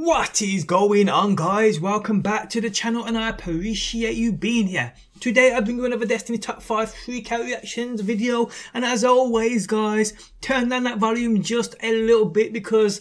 What is going on guys? Welcome back to the channel and I appreciate you being here. Today I bring you another Destiny Top 5 Freakout reactions video and as always guys, turn down that volume just a little bit because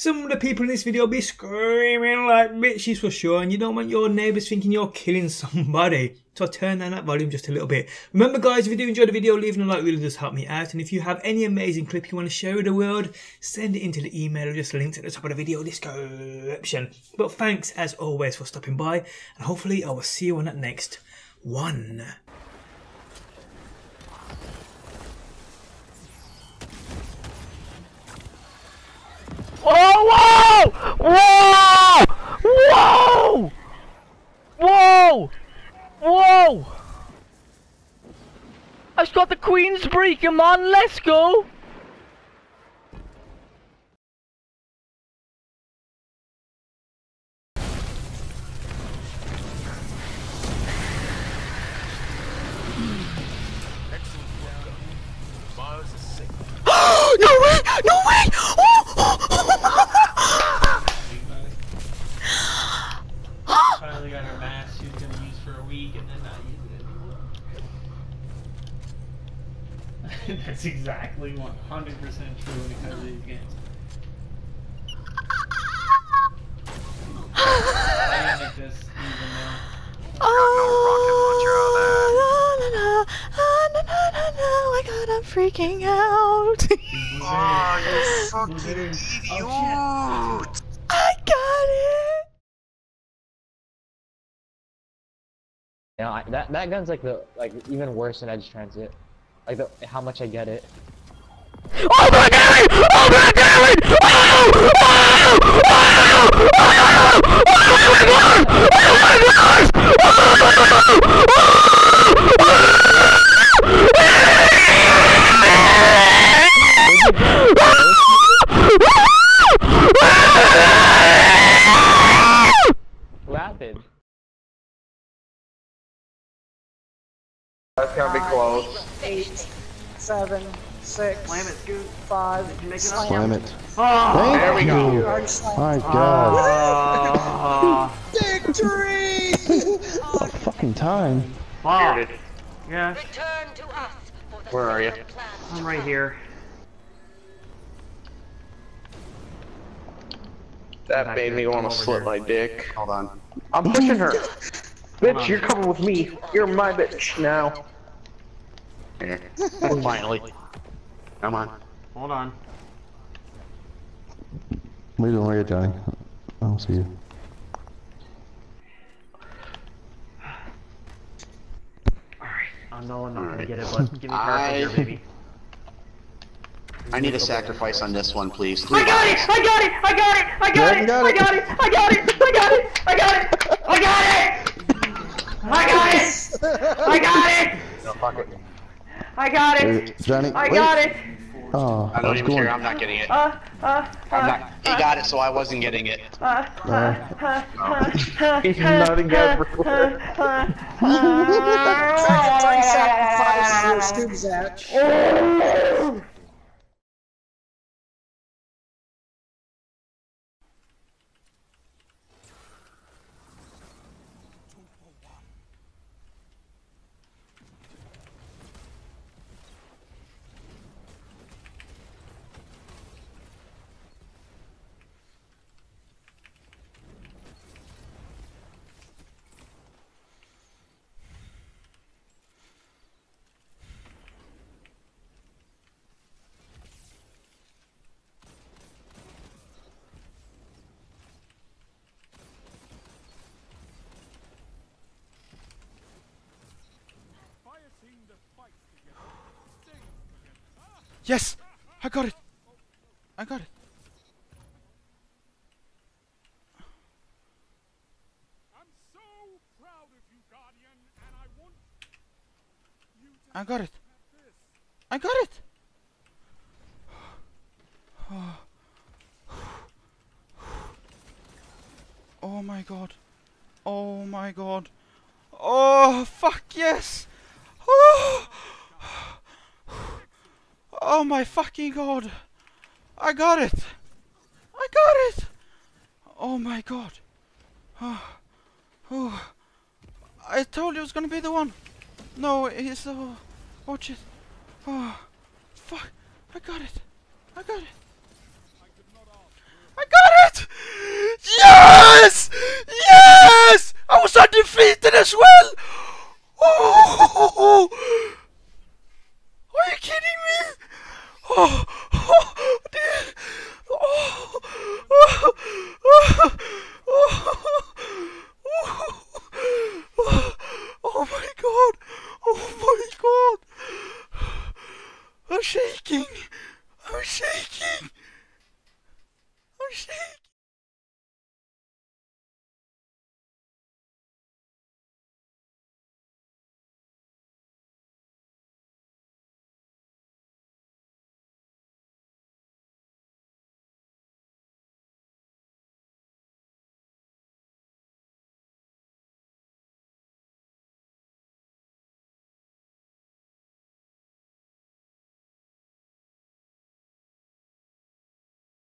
some of the people in this video be screaming like bitches for sure and you don't want your neighbours thinking you're killing somebody. So turn down that volume just a little bit. Remember guys, if you do enjoy the video, leaving a like really does help me out. And if you have any amazing clip you want to share with the world, send it into the email or just linked at the top of the video description. But thanks as always for stopping by and hopefully I will see you on that next one. Oh, whoa! Whoa! Whoa! Whoa! Whoa! I've got the Queensbury, come on, let's go! That's exactly 100% true when it comes to these games. I didn't make this even though. I got I'm freaking out. Oh, you fucking idiot! I got it. You know, I, that that gun's like the like even worse than Edge Transit. Like the how much I get it. Oh my god! Oh my god! Oh! Oh! Oh! Oh! Oh my god! Oh my god! Rapid. That's gonna be close. eight, seven, six, Slam it, Scoot. five, Did it slam. Slam it. Oh! There we go. Already. My god. Oh! Victory! What fucking time? Wow. Bearded. Yeah, Return to us for the Where are you? I'm right here. That made me want to slit my dick. Hold on. I'm pushing her. bitch, you're coming with me. You're my bitch now. Here. Finally. Come on. Hold on. What are you doing right here, Johnny? I don't see you. Alright. I know I'm not gonna Alright. get it, but give me I- purple here, baby. I need a sacrifice on this one, please. I got it! I got it! I got it! I got it! you got I it. got it! I got it! I got it! I got it! I got it! I got it! I got it! fuck it. I got it! Johnny, I wait. got it! Oh, I I don't was even going. care. I'm not getting it. Uh, uh, I'm not. He got it, so I wasn't getting it. uh, uh, uh, uh, He's nutting everywhere. Sacrifice, sacrifice, your Yes! I got it! I got it! I got it! I got it! Oh my god. Oh my god. Oh, fuck yes! Oh! Oh my fucking god! I got it! I got it! Oh my god. Oh, oh. I told you it was gonna be the one. No, it's oh, watch it. Oh, ah. fuck! I got it. I got it. I'm shaking. I'm shaking. I'm shaking.